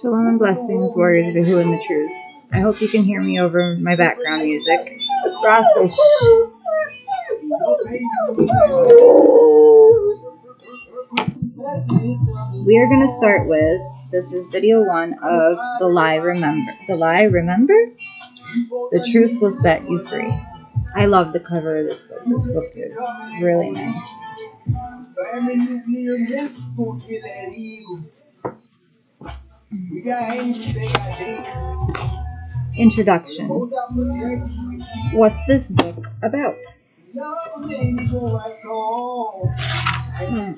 Shalom and blessings, warriors of Yahuwah and the truth. I hope you can hear me over my background music. We are going to start with this is video one of the lie remember. The lie remember? The truth will set you free. I love the cover of this book. This book is really nice. Introduction What's this book about? Hmm.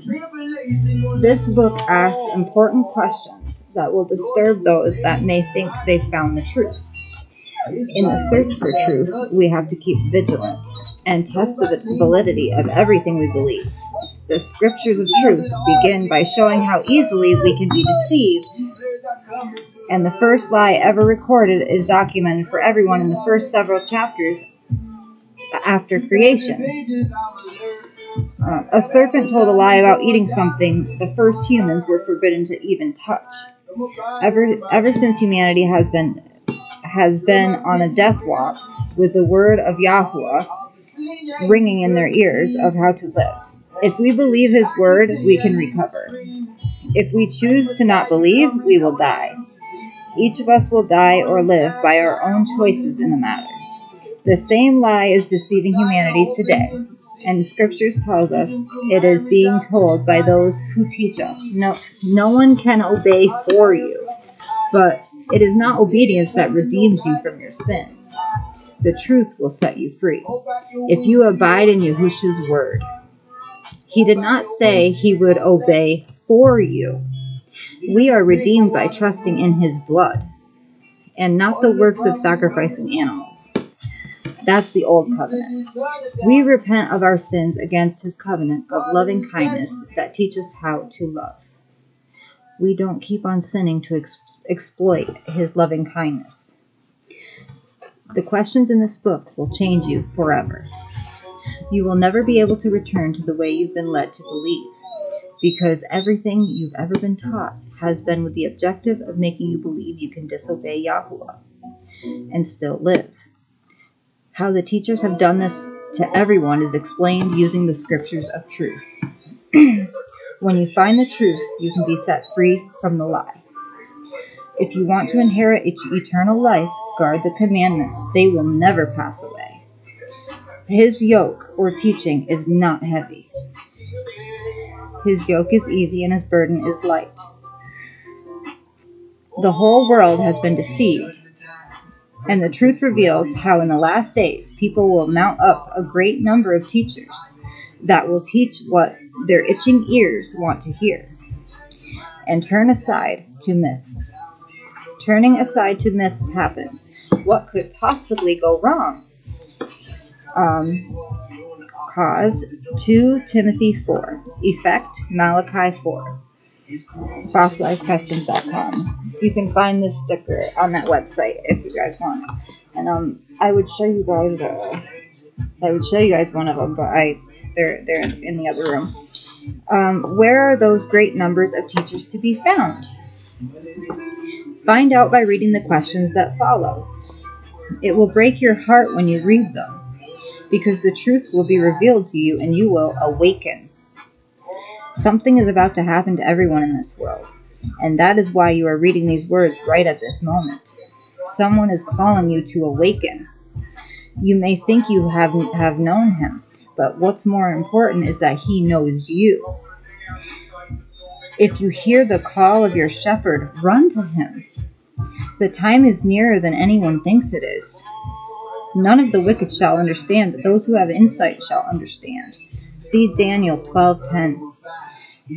This book asks important questions that will disturb those that may think they've found the truth. In the search for truth, we have to keep vigilant and test the validity of everything we believe. The scriptures of truth begin by showing how easily we can be deceived. And the first lie ever recorded is documented for everyone in the first several chapters after creation. Uh, a serpent told a lie about eating something the first humans were forbidden to even touch. Ever, ever since humanity has been has been on a death walk with the word of Yahuwah ringing in their ears of how to live. If we believe his word, we can recover. If we choose to not believe, we will die. Each of us will die or live by our own choices in the matter. The same lie is deceiving humanity today, and the scriptures tells us it is being told by those who teach us. No, no one can obey for you, but it is not obedience that redeems you from your sins. The truth will set you free. If you abide in Yahushua's word, he did not say he would obey for you. We are redeemed by trusting in his blood and not the works of sacrificing animals. That's the old covenant. We repent of our sins against his covenant of loving kindness that teaches how to love. We don't keep on sinning to ex- exploit his loving kindness. The questions in this book will change you forever. You will never be able to return to the way you've been led to believe, because everything you've ever been taught has been with the objective of making you believe you can disobey Yahuwah and still live. How the teachers have done this to everyone is explained using the scriptures of truth. when you find the truth, you can be set free from the lie. If you want to inherit eternal life, guard the commandments. They will never pass away. His yoke or teaching is not heavy. His yoke is easy and his burden is light. The whole world has been deceived, and the truth reveals how in the last days people will mount up a great number of teachers that will teach what their itching ears want to hear and turn aside to myths. Turning aside to myths happens. What could possibly go wrong? um, cause 2 Timothy 4, effect Malachi 4. FossilizedCustoms.com. You can find this sticker on that website if you guys want. And um, I would show you guys. Uh, I would show you guys one of them, but I they're they're in the other room. Um, where are those great numbers of teachers to be found? Find out by reading the questions that follow. It will break your heart when you read them because the truth will be revealed to you and you will awaken. Something is about to happen to everyone in this world, and that is why you are reading these words right at this moment. Someone is calling you to awaken. You may think you have, have known him, but what's more important is that he knows you. If you hear the call of your shepherd, run to him. The time is nearer than anyone thinks it is. None of the wicked shall understand, but those who have insight shall understand. See Daniel 12:10.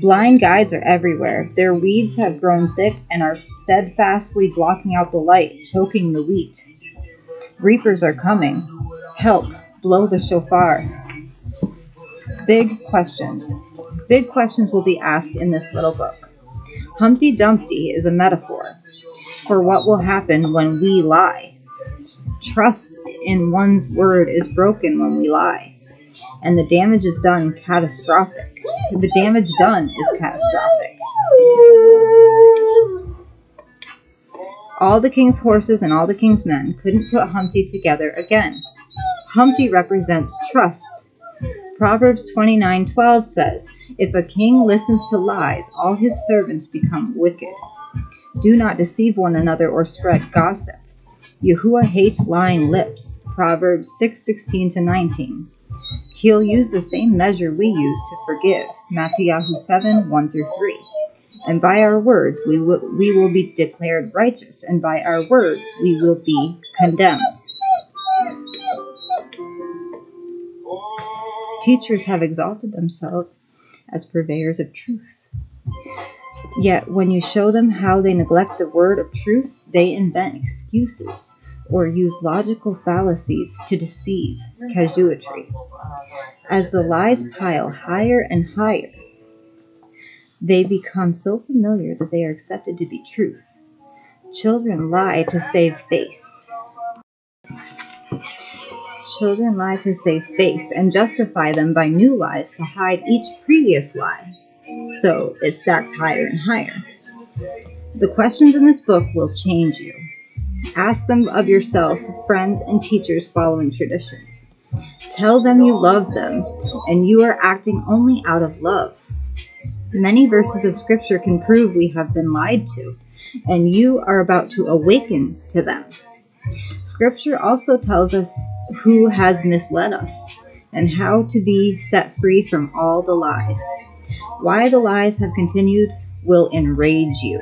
Blind guides are everywhere. Their weeds have grown thick and are steadfastly blocking out the light, choking the wheat. Reapers are coming. Help, blow the shofar. Big questions. Big questions will be asked in this little book. Humpty Dumpty is a metaphor for what will happen when we lie. Trust in one's word is broken when we lie, and the damage is done catastrophic. The damage done is catastrophic. All the king's horses and all the king's men couldn't put Humpty together again. Humpty represents trust. Proverbs 29:12 says, "If a king listens to lies, all his servants become wicked." Do not deceive one another or spread gossip. Yahuwah hates lying lips. Proverbs 6:16 to 19. He'll use the same measure we use to forgive. Matthew 7 1 through 3. And by our words we will, we will be declared righteous, and by our words we will be condemned. Teachers have exalted themselves as purveyors of truth. Yet when you show them how they neglect the word of truth, they invent excuses or use logical fallacies to deceive casuistry. As the lies pile higher and higher, they become so familiar that they are accepted to be truth. Children lie to save face. Children lie to save face and justify them by new lies to hide each previous lie. So it stacks higher and higher. The questions in this book will change you. Ask them of yourself, friends, and teachers following traditions. Tell them you love them and you are acting only out of love. Many verses of Scripture can prove we have been lied to, and you are about to awaken to them. Scripture also tells us who has misled us and how to be set free from all the lies. Why the lies have continued will enrage you.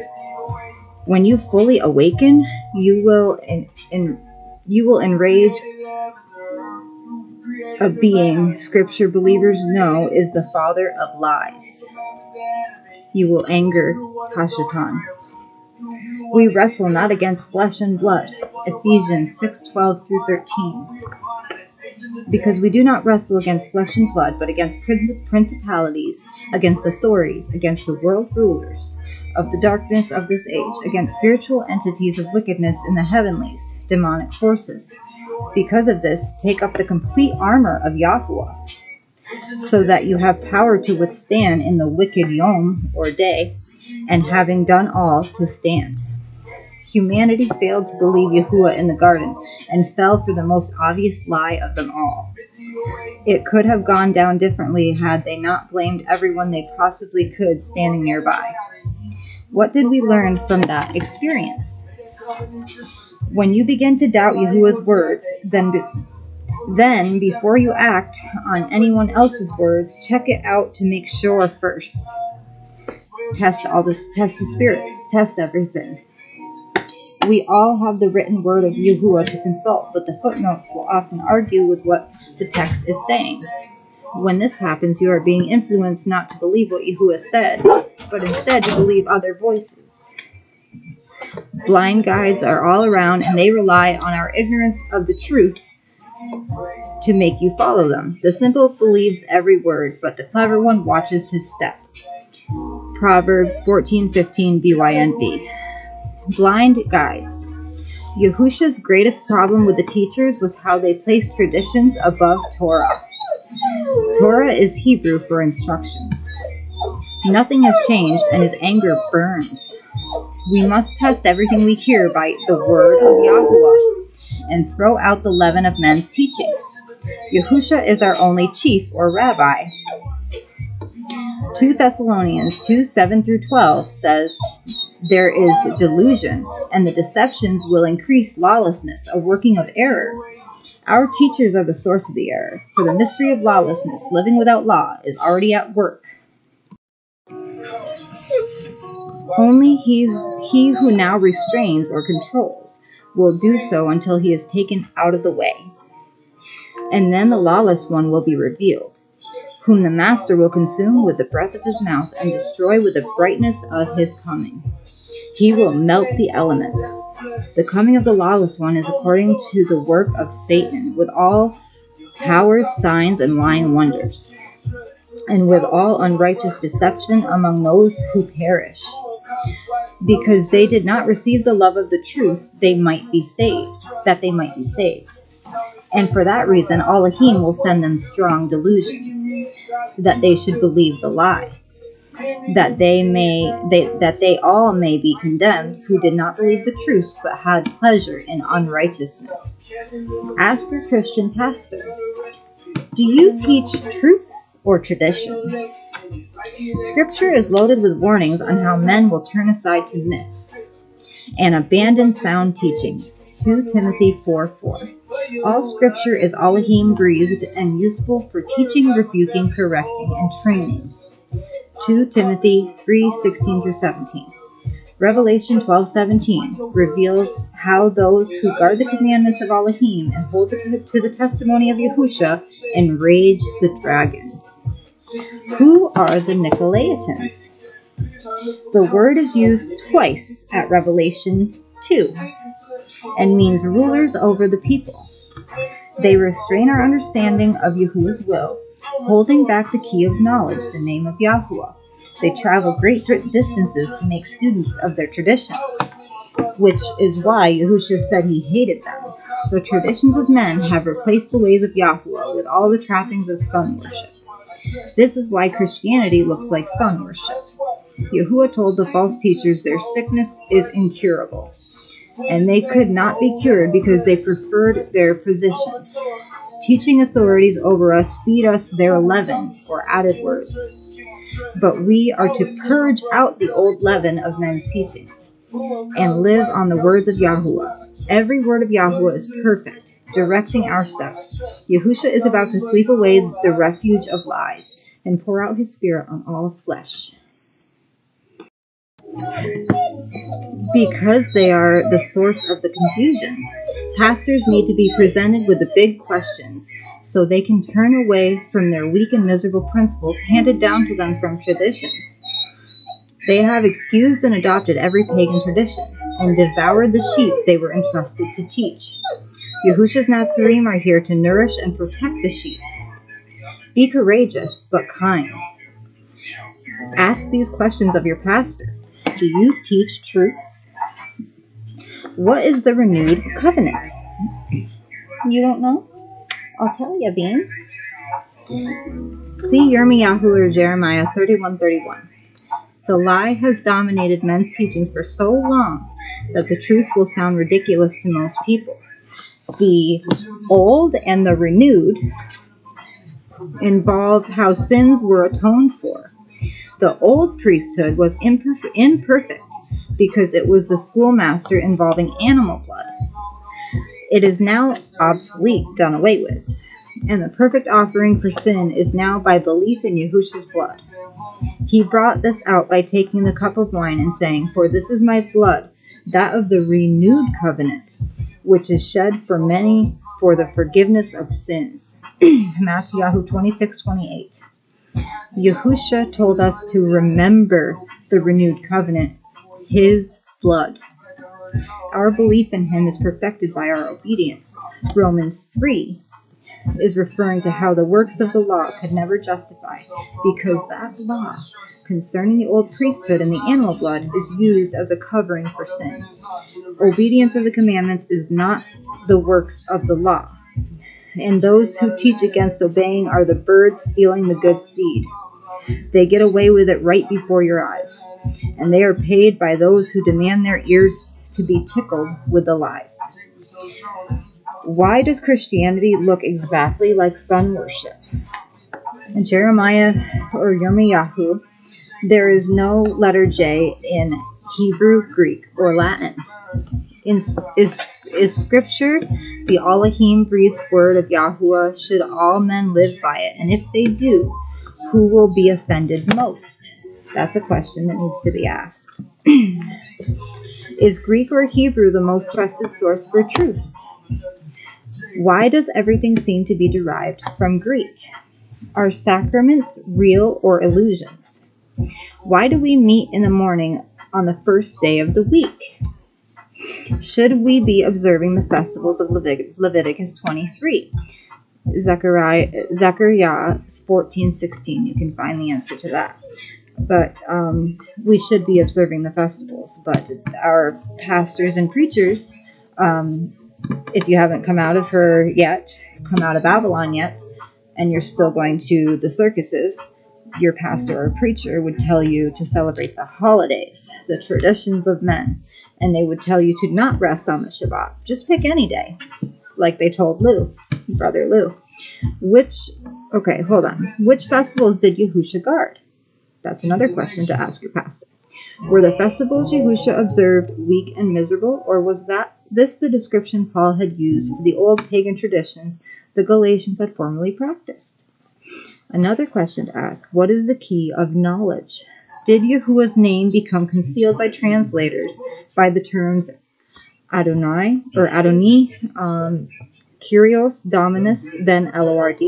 When you fully awaken, you will in, in, you will enrage a being scripture believers know is the father of lies. You will anger Hashatan. We wrestle not against flesh and blood. Ephesians 6:12 through 13. Because we do not wrestle against flesh and blood, but against principalities, against authorities, against the world rulers of the darkness of this age, against spiritual entities of wickedness in the heavenlies, demonic forces. Because of this, take up the complete armor of Yahuwah, so that you have power to withstand in the wicked yom, or day, and having done all, to stand. Humanity failed to believe Yahuwah in the garden and fell for the most obvious lie of them all. It could have gone down differently had they not blamed everyone they possibly could standing nearby. What did we learn from that experience? When you begin to doubt Yahuwah's words, then be- then before you act on anyone else's words, check it out to make sure first. Test all this test the spirits, test everything. We all have the written word of Yahuwah to consult, but the footnotes will often argue with what the text is saying. When this happens, you are being influenced not to believe what Yahuwah said, but instead to believe other voices. Blind guides are all around, and they rely on our ignorance of the truth to make you follow them. The simple believes every word, but the clever one watches his step. Proverbs 14:15 BYNV blind guides. Yahusha's greatest problem with the teachers was how they placed traditions above Torah. Torah is Hebrew for instructions. Nothing has changed, and his anger burns. We must test everything we hear by the word of Yahuwah and throw out the leaven of men's teachings. Yahusha is our only chief or rabbi. 2 Thessalonians 2 7 through 12 says, there is delusion, and the deceptions will increase lawlessness, a working of error. Our teachers are the source of the error, for the mystery of lawlessness, living without law, is already at work. Only he, he who now restrains or controls will do so until he is taken out of the way. And then the lawless one will be revealed, whom the Master will consume with the breath of his mouth and destroy with the brightness of his coming. He will melt the elements. The coming of the lawless one is according to the work of Satan, with all powers, signs, and lying wonders, and with all unrighteous deception among those who perish. Because they did not receive the love of the truth, they might be saved, that they might be saved. And for that reason, Elohim will send them strong delusion, that they should believe the lie that they may they that they all may be condemned who did not believe the truth but had pleasure in unrighteousness. Ask your Christian pastor, do you teach truth or tradition? Scripture is loaded with warnings on how men will turn aside to myths and abandon sound teachings. 2 Timothy 4 4. All scripture is Elohim breathed and useful for teaching, rebuking, correcting, and training. 2 Timothy 3 16 through 17. Revelation 12:17 reveals how those who guard the commandments of Elohim and hold to the testimony of Yahusha enrage the dragon. Who are the Nicolaitans? The word is used twice at Revelation 2 and means rulers over the people. They restrain our understanding of Yahuwah's will, holding back the key of knowledge, the name of Yahuwah. They travel great distances to make students of their traditions, which is why Yahusha said he hated them. The traditions of men have replaced the ways of Yahuwah with all the trappings of sun worship. This is why Christianity looks like sun worship. Yahuwah told the false teachers their sickness is incurable, and they could not be cured because they preferred their position. Teaching authorities over us feed us their leaven, or added words. But we are to purge out the old leaven of men's teachings and live on the words of Yahuwah. Every word of Yahuwah is perfect, directing our steps. Yahusha is about to sweep away the refuge of lies and pour out his spirit on all flesh. Because they are the source of the confusion, pastors need to be presented with the big questions so they can turn away from their weak and miserable principles handed down to them from traditions. They have excused and adopted every pagan tradition and devoured the sheep they were entrusted to teach. Yahusha's Nazarene are here to nourish and protect the sheep. Be courageous, but kind. Ask these questions of your pastor. Do you teach truths? What is the renewed covenant? You don't know? I'll tell you, Bean. See Yirmiyahu or Jeremiah 31:31. The lie has dominated men's teachings for so long that the truth will sound ridiculous to most people. The old and the renewed involved how sins were atoned for the old priesthood was imperfect, imperfect because it was the schoolmaster involving animal blood. It is now obsolete, done away with, and the perfect offering for sin is now by belief in Yahusha's blood. He brought this out by taking the cup of wine and saying, For this is my blood, that of the renewed covenant, which is shed for many for the forgiveness of sins. Matthew 26 28. Yahusha told us to remember the renewed covenant, his blood. Our belief in him is perfected by our obedience. Romans 3 is referring to how the works of the law could never justify, because that law concerning the old priesthood and the animal blood is used as a covering for sin. Obedience of the commandments is not the works of the law, and those who teach against obeying are the birds stealing the good seed. They get away with it right before your eyes, and they are paid by those who demand their ears to be tickled with the lies. Why does Christianity look exactly like sun worship? In Jeremiah or Yirmiyahu, there is no letter J in Hebrew, Greek, or Latin. In, is, is Scripture the Elohim breathed word of Yahuwah? Should all men live by it? And if they do, who will be offended most? That's a question that needs to be asked. Is Greek or Hebrew the most trusted source for truth? Why does everything seem to be derived from Greek? Are sacraments real or illusions? Why do we meet in the morning on the first day of the week? Should we be observing the festivals of Levit- Leviticus 23? Zechariah, Zechariah 14, 16. You can find the answer to that. But um, we should be observing the festivals. But our pastors and preachers, um, if you haven't come out of her yet, come out of Babylon yet, and you're still going to the circuses, your pastor or preacher would tell you to celebrate the holidays, the traditions of men, and they would tell you to not rest on the Shabbat. Just pick any day, like they told Lou, brother Lou. Which, okay, hold on. Which festivals did Yahusha guard? That's another question to ask your pastor. Were the festivals Yahusha observed weak and miserable, or was that this the description Paul had used for the old pagan traditions the Galatians had formerly practiced? Another question to ask What is the key of knowledge? Did Yahuwah's name become concealed by translators by the terms Adonai or Adoni, um, Dominus, then Lord?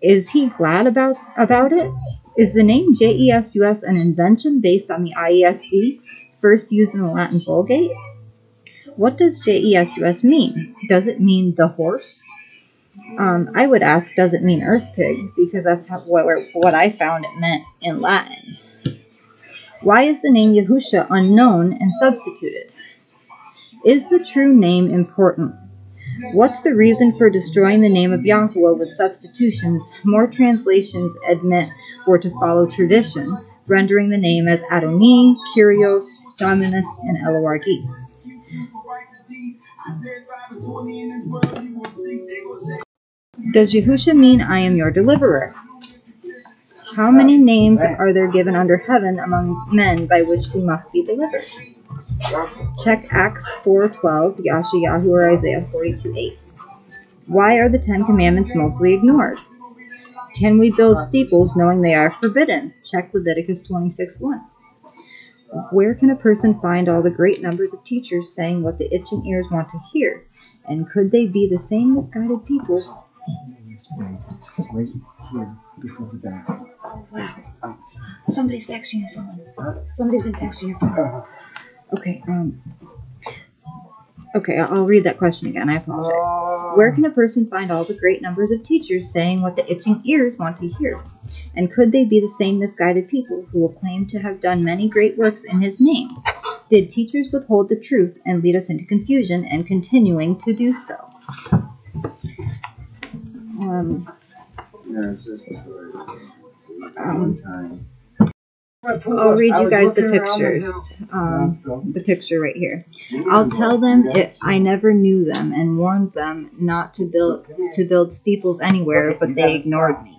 Is he glad about, about it? Is the name JESUS an invention based on the IESV, first used in the Latin Vulgate? What does JESUS mean? Does it mean the horse? Um, I would ask, does it mean earth pig? Because that's how, what, what I found it meant in Latin. Why is the name Yahusha unknown and substituted? Is the true name important? What's the reason for destroying the name of Yahuwah with substitutions more translations admit were to follow tradition, rendering the name as Adoni, Kyrios, Dominus, and Lord? Does Yahusha mean I am your deliverer? How many names are there given under heaven among men by which we must be delivered? Check Acts 4.12, Yashayahu or Isaiah 42.8. Why are the Ten Commandments mostly ignored? Can we build steeples knowing they are forbidden? Check Leviticus 26.1. Where can a person find all the great numbers of teachers saying what the itching ears want to hear? And could they be the same misguided people? Back. Wow. Somebody's texting your phone. Somebody's been texting your phone. Okay, um. Okay, I'll read that question again. I apologize. Where can a person find all the great numbers of teachers saying what the itching ears want to hear? And could they be the same misguided people who will claim to have done many great works in his name? Did teachers withhold the truth and lead us into confusion and continuing to do so? Um, um, I'll read you guys the pictures. Um, the picture right here. I'll tell them it, I never knew them and warned them not to build to build steeples anywhere, but they ignored me.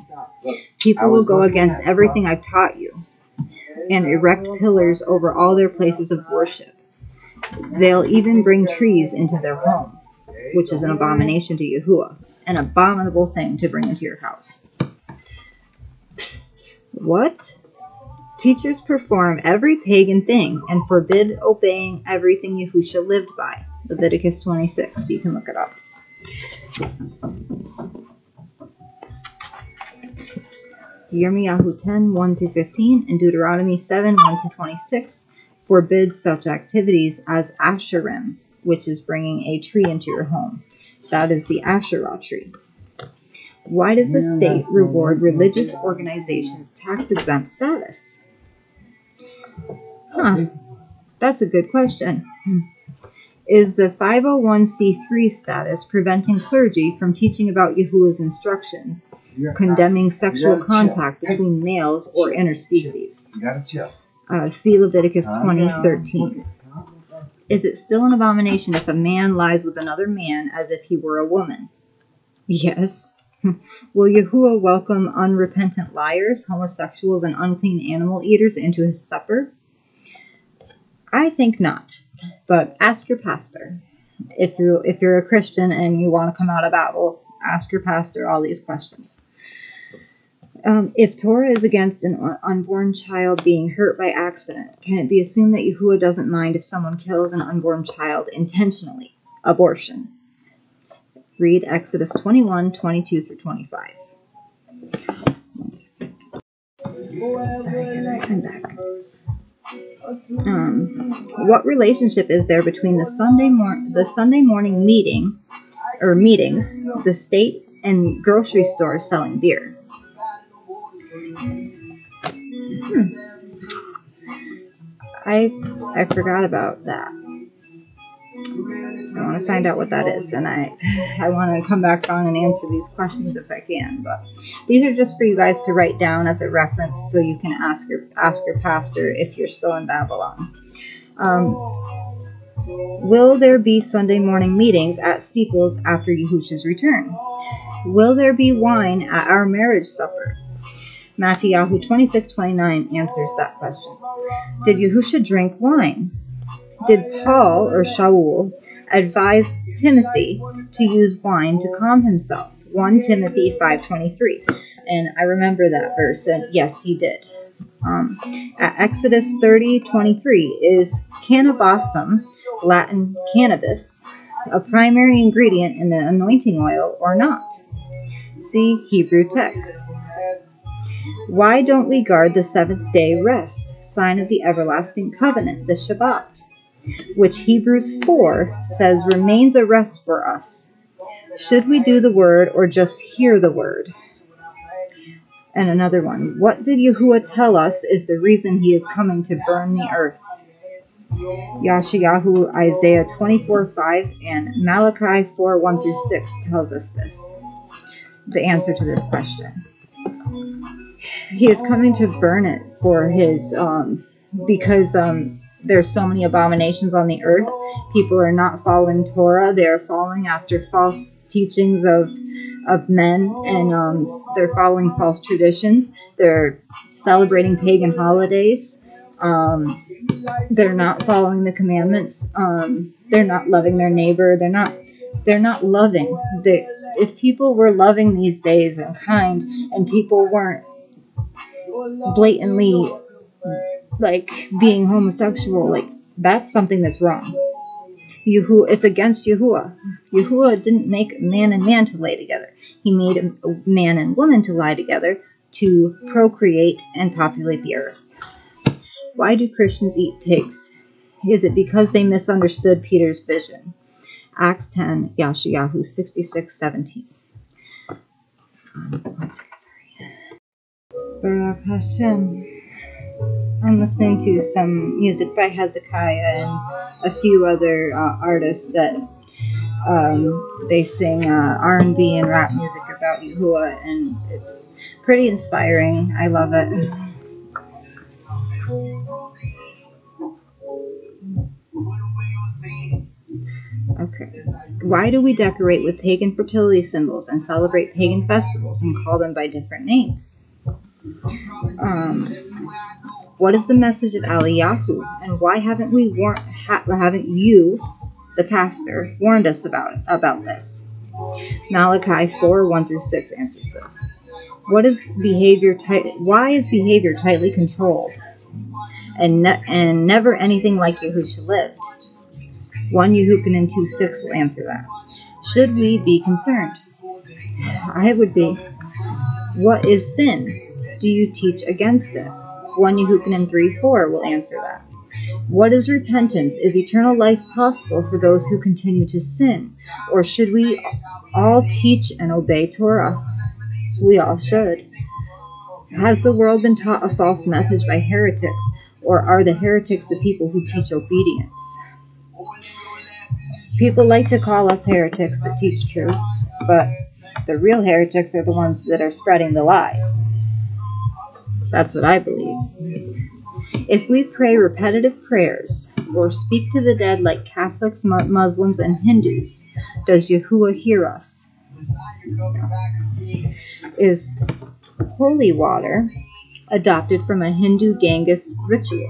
People will go against everything I've taught you and erect pillars over all their places of worship. They'll even bring trees into their home, which is an abomination to Yahuwah, an abominable thing to bring into your house. Psst. What? Teachers perform every pagan thing and forbid obeying everything Yahusha lived by. Leviticus 26. You can look it up. Yirmiyahu 10, 1 through 15, and Deuteronomy 7, 1 to 26 forbids such activities as Asherim, which is bringing a tree into your home. That is the Asherah tree. Why does the state reward religious organizations' tax exempt status? Huh, that's a good question. Is the 501c3 status preventing clergy from teaching about Yahuwah's instructions, condemning sexual contact between males or interspecies? Uh, see Leviticus 20:13. Is it still an abomination if a man lies with another man as if he were a woman? Yes. Will Yahuwah welcome unrepentant liars, homosexuals, and unclean animal eaters into his supper? I think not. But ask your pastor. If you if you're a Christian and you want to come out of Babel, ask your pastor all these questions. Um, if Torah is against an unborn child being hurt by accident, can it be assumed that Yahuwah doesn't mind if someone kills an unborn child intentionally? Abortion. Read Exodus 21, 22 through 25. Sorry, I'm back. Um, what relationship is there between the Sunday mor- the Sunday morning meeting or meetings, the state, and grocery stores selling beer? Hmm. I I forgot about that. I want to find out what that is, and I I want to come back on and answer these questions if I can. But these are just for you guys to write down as a reference, so you can ask your ask your pastor if you're still in Babylon. Um, will there be Sunday morning meetings at Steeples after Yahusha's return? Will there be wine at our marriage supper? Matthew 26 29 answers that question. Did Yahusha drink wine? Did Paul or Shaul advise Timothy to use wine to calm himself? 1 Timothy 5:23. And I remember that verse and yes, he did. Um, Exodus 30:23 is cannabasum, Latin cannabis, a primary ingredient in the anointing oil or not? See Hebrew text. Why don't we guard the seventh day rest, sign of the everlasting covenant, the Shabbat, which Hebrews 4 says remains a rest for us? Should we do the word or just hear the word? And another one. What did Yahuwah tell us is the reason he is coming to burn the earth? Yashayahu Isaiah 24 5 and Malachi 4 1 through 6 tells us this. The answer to this question he is coming to burn it for his um, because um, there's so many abominations on the earth. People are not following Torah; they are following after false teachings of of men, and um, they're following false traditions. They're celebrating pagan holidays. Um, they're not following the commandments. Um, they're not loving their neighbor. They're not. They're not loving. They, if people were loving these days and kind, and people weren't blatantly like being homosexual, like that's something that's wrong. Yahuwah, it's against Yahuwah. Yahuwah didn't make man and man to lay together. He made a man and woman to lie together to procreate and populate the earth. Why do Christians eat pigs? Is it because they misunderstood Peter's vision? Acts 10, Yashayahu 66, 17. Um, Baruch Hashem. I'm listening to some music by Hezekiah and a few other uh, artists that um, they sing uh, R&B and rap music about Yahuwah, and it's pretty inspiring. I love it. Okay. Why do we decorate with pagan fertility symbols and celebrate pagan festivals and call them by different names? Um, what is the message of Eliyahu, and why haven't we war- ha- haven't you, the pastor, warned us about about this? Malachi four one through six answers this. What is behavior tight? Why is behavior tightly controlled, and ne- and never anything like Yahusha lived? One Yehukanan two six will answer that. Should we be concerned? I would be. What is sin? do you teach against it? 1 Yehukanan 3 4 will answer that. What is repentance? Is eternal life possible for those who continue to sin? Or should we all teach and obey Torah? We all should. Has the world been taught a false message by heretics, or are the heretics the people who teach obedience? People like to call us heretics that teach truth, but the real heretics are the ones that are spreading the lies. That's what I believe. If we pray repetitive prayers or speak to the dead like Catholics, Muslims, and Hindus, does Yahuwah hear us? Is holy water adopted from a Hindu Ganges ritual?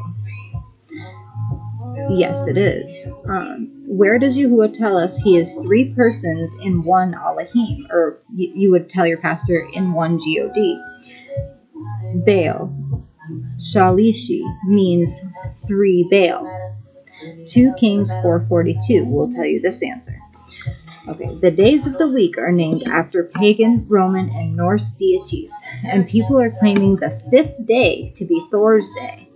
Yes, it is. Um, where does Yahuwah tell us he is three persons in one Elohim? Or you would tell your pastor in one God. Baal. Shalishi means three Baal. 2 Kings 442 will tell you this answer. Okay, the days of the week are named after pagan, Roman, and Norse deities, and people are claiming the fifth day to be Thor's day.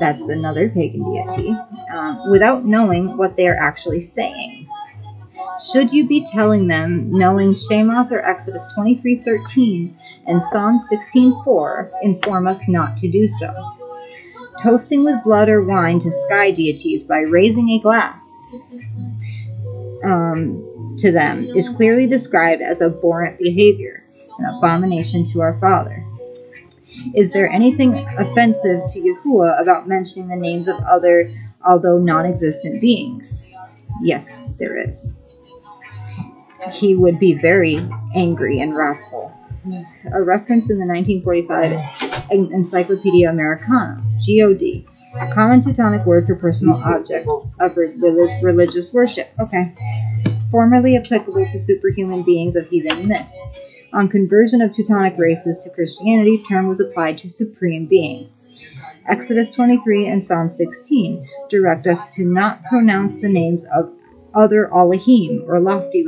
That's another pagan deity, um, without knowing what they are actually saying. Should you be telling them, knowing Shemoth or Exodus 23:13 and Psalm 16:4 inform us not to do so? Toasting with blood or wine to sky deities by raising a glass. um, to them is clearly described as abhorrent behavior, an abomination to our Father. Is there anything offensive to Yahuwah about mentioning the names of other, although non existent beings? Yes, there is. He would be very angry and wrathful. A reference in the 1945 Encyclopedia Americana, GOD, a common Teutonic word for personal object of relig- religious worship. Okay. Formerly applicable to superhuman beings of heathen myth. On conversion of Teutonic races to Christianity, term was applied to supreme beings. Exodus 23 and Psalm 16 direct us to not pronounce the names of other Elohim or lofty,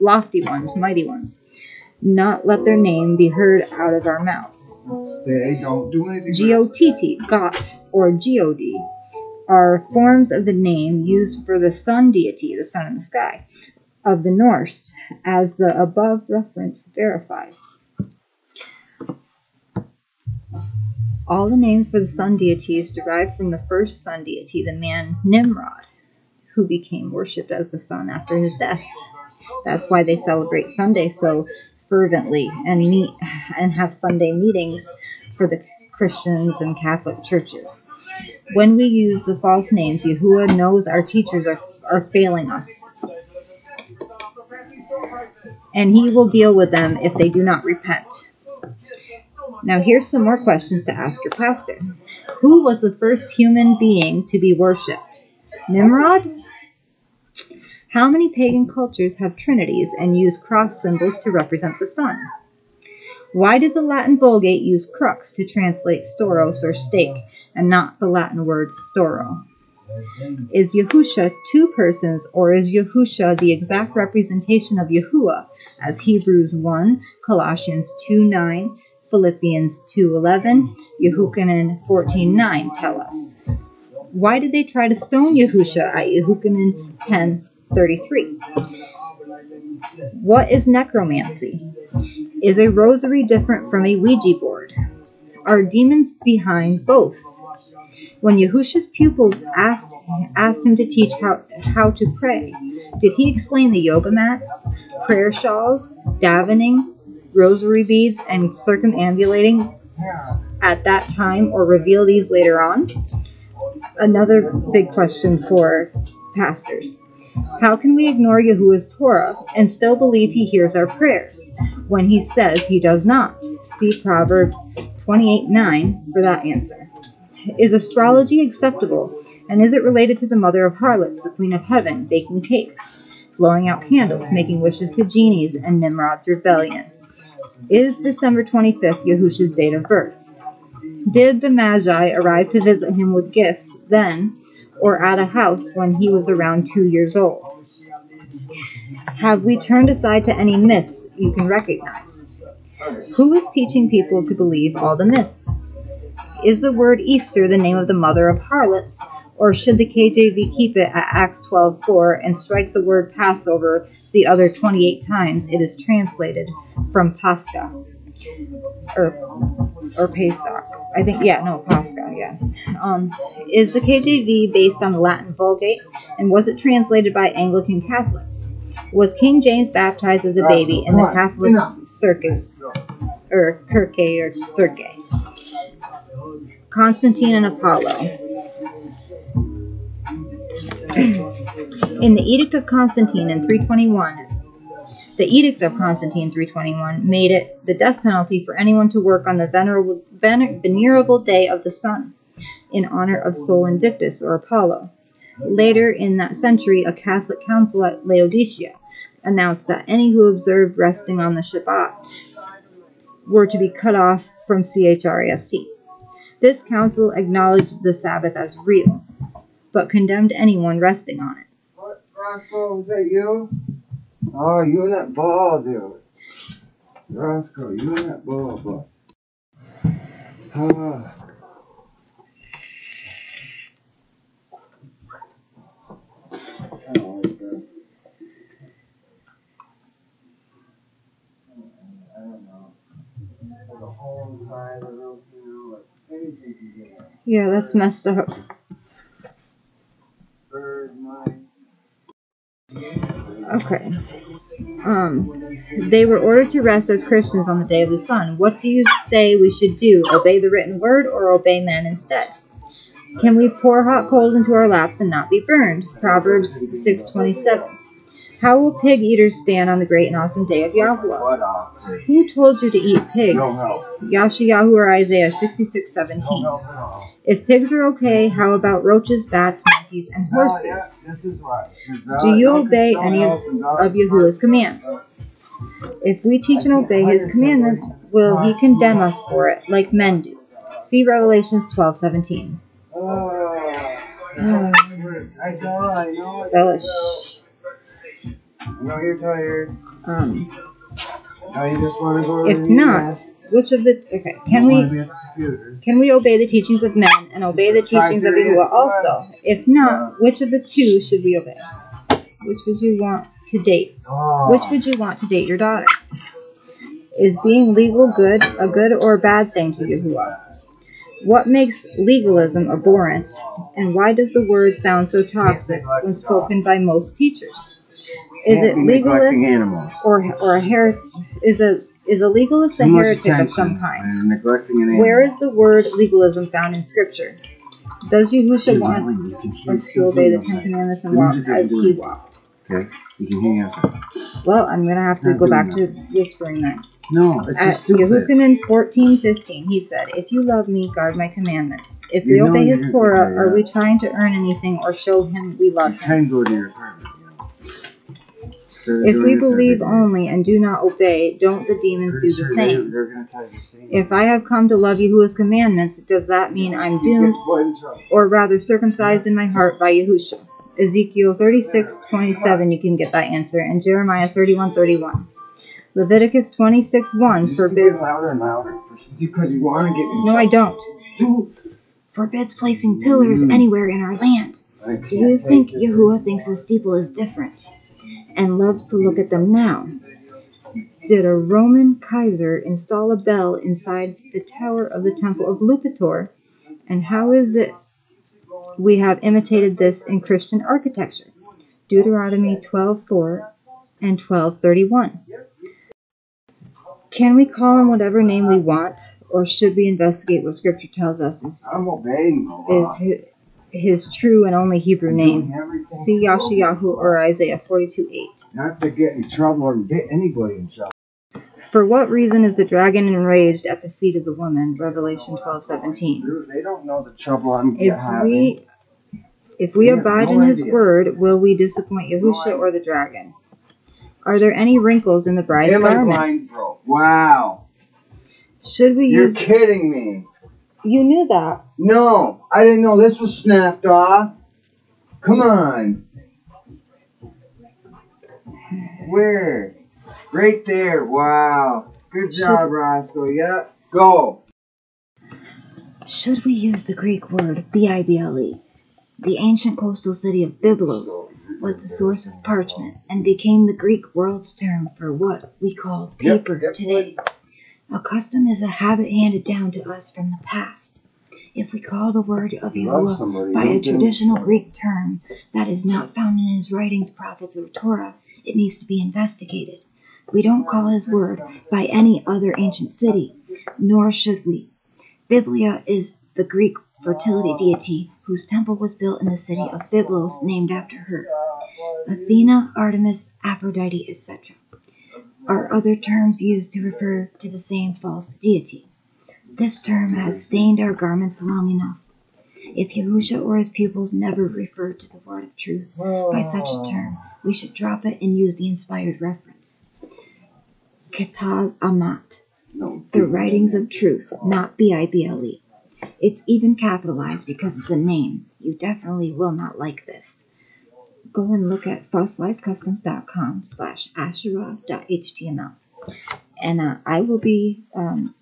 lofty ones, mighty ones. Not let their name be heard out of our mouth. Stay, don't do anything. G-O-T-T, Got, or G-O-D, are forms of the name used for the sun deity, the sun in the sky, of the Norse, as the above reference verifies. All the names for the sun deities derived from the first sun deity, the man Nimrod, who became worshipped as the sun after his death. That's why they celebrate Sunday so fervently and meet and have Sunday meetings for the Christians and Catholic churches. When we use the false names, Yahuwah knows our teachers are, are failing us. And he will deal with them if they do not repent. Now, here's some more questions to ask your pastor. Who was the first human being to be worshipped? Nimrod? How many pagan cultures have trinities and use cross symbols to represent the sun? Why did the Latin Vulgate use crux to translate storos or stake and not the Latin word storo? Is Yahusha two persons or is Yahusha the exact representation of Yahuwah as Hebrews 1, Colossians 2 9, Philippians 2 11, Yehukanan 14 9 tell us? Why did they try to stone Yahusha at Yehukanan 10 33. What is necromancy? Is a rosary different from a Ouija board? Are demons behind both? When Yahusha's pupils asked, asked him to teach how, how to pray, did he explain the yoga mats, prayer shawls, davening, rosary beads, and circumambulating at that time or reveal these later on? Another big question for pastors. How can we ignore Yahuwah's Torah and still believe he hears our prayers when he says he does not? See Proverbs 28 9 for that answer. Is astrology acceptable? And is it related to the mother of harlots, the queen of heaven, baking cakes, blowing out candles, making wishes to genies, and Nimrod's rebellion? Is December 25th Yahusha's date of birth? Did the Magi arrive to visit him with gifts then, or at a house when he was around two years old? Have we turned aside to any myths you can recognize? Who is teaching people to believe all the myths? Is the word Easter the name of the mother of harlots, or should the KJV keep it at Acts 12:4 and strike the word Passover the other 28 times it is translated from Pascha or or Pesach? I think yeah, no Pascha, yeah. Um, is the KJV based on the Latin Vulgate, and was it translated by Anglican Catholics? Was King James baptized as a baby in the Catholic circus, or Kirke or Cirque? Constantine and Apollo. in the Edict of Constantine in 321, the Edict of Constantine 321 made it the death penalty for anyone to work on the venerable, vener, venerable day of the sun in honor of Sol Invictus or Apollo. Later in that century, a Catholic council at Laodicea announced that any who observed resting on the Shabbat were to be cut off from CHRAST. This council acknowledged the Sabbath as real, but condemned anyone resting on it. What, Roscoe? Was that you? Oh, you and that ball, dude. Roscoe, you and that ball, bro. Ah. Yeah, that's messed up. Okay. Um, they were ordered to rest as Christians on the day of the sun. What do you say we should do? Obey the written word or obey men instead? Can we pour hot coals into our laps and not be burned? Proverbs 6:27. How will pig eaters stand on the great and awesome day of Yahweh? Who told you to eat pigs? Yashayahu or Isaiah No 66:17. Help at all. If pigs are okay, how about roaches, bats, monkeys, and No, horses? yeah, this is right. Do you obey any of, help and God of Yahuwah's commands? If we teach and obey his commandments, will he condemn us for it, like men do? See Revelations 12:17. Oh, Oh. I know, I know. Bella, I know you're tired. Um, Now you just want to go if not, which of the okay? Can we be at the computer. can we obey the teachings of men and obey the teachings of Yahuwah also? If not, uh, which of the two should we obey? Which would you want to date? Oh. Which would you want to date your daughter? Is being legal good a good or a bad thing to Yahuwah? What makes legalism abhorrent, and why does the word sound so toxic when spoken by most teachers? Is it legalist animals. or or a her is a is a legalist a Too much heretic of some attention kind? and neglecting an animal. Where is the word legalism found in Scripture? Does Yahushua You're want yelling, you can hear- us to obey the Ten. Commandments and walk as he walked? Okay, you can hear outside. Well, I'm gonna have to Not go back to whispering then. No, it's At just stupid. Yehukanan 14:15, he said, "If you love me, guard my commandments. If we You know obey His Torah, are we trying to earn anything or show Him we You love Him? can go to your apartment, If we believe only and do not obey, don't the demons do the same? They're gonna tell you the same. If I have come to love Yahuwah's commandments, does that mean I'm doomed, get quite in trouble. or rather circumcised in my heart by Yahusha?" Ezekiel 36:27, you can get that answer, and Jeremiah 31:31. Leviticus 26, 1 forbids. louder and louder because you want to get No, I don't. Forbids placing pillars Mm. anywhere in our land. Do you think. Yahuwah thinks his steeple is different and loves to look at them now? Did a Roman Kaiser install a bell inside the tower of the Temple of Jupiter? And how is it we have imitated this in Christian architecture? Deuteronomy 12:4 and 12:31. Can we call him whatever name we want, or should we investigate what Scripture tells us is, I'm obeying oh the law. is his, true and only Hebrew name? See. Yashayahu or Isaiah 42 8. Not to get in trouble or get anybody in trouble. For what reason is the dragon enraged at the seed of the woman? Revelation 12 17. They don't know the trouble I'm If having. we if we abide no in his idea. word, will we disappoint Yahusha or the dragon? Are there any wrinkles in the bride's Am blind, garments? Wow. Should we You're use kidding me. You knew that. No, I didn't know this was snapped off. Come on. Where? Right there. Wow. Good job, Roscoe. Yeah. Go. Should we use the Greek word Bible? The ancient coastal city of Byblos was the source of parchment and became the Greek world's term for what we call Yep, paper yep. today. A custom is a habit handed down to us from the past. If we call the word of somebody. by a traditional Greek term that is not found in his writings, prophets, or Torah, it needs to be investigated. We don't call his word by any other ancient city, nor should we. Biblia is the Greek fertility deity whose temple was built in the city of Byblos, named after her. Athena, Artemis, Aphrodite, etc. are other terms used to refer to the same false deity. This term has stained our garments long enough. If Yahusha or his pupils never referred to the word of truth by such a term, we should drop it and use the inspired reference. Kitab Amat, the writings of truth, not B I B L E. It's even capitalized because it's a name. You definitely will not like this. Go and look at fossilizedcustoms.com slash asherah.html. And uh, I will be, um,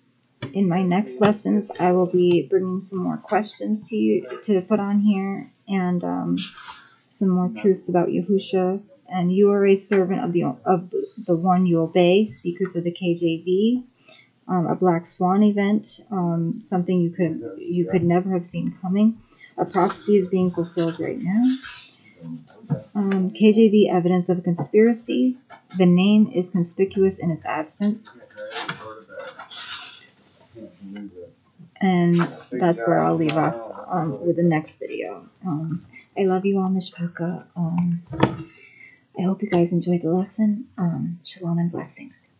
in my next lessons, I will be bringing some more questions to you to put on here and um, some more truths about Yahusha. And you are a servant of the of the, the one you obey. Secrets of the KJV um, a black swan event, um, something you could you could never have seen coming. A prophecy is being fulfilled right now. Um, KJV evidence of a conspiracy. The name is conspicuous in its absence, and that's where I'll leave off um, with the next video. Um, I love you all, Mishpacha. Um, I hope you guys enjoyed the lesson. Um, shalom and blessings.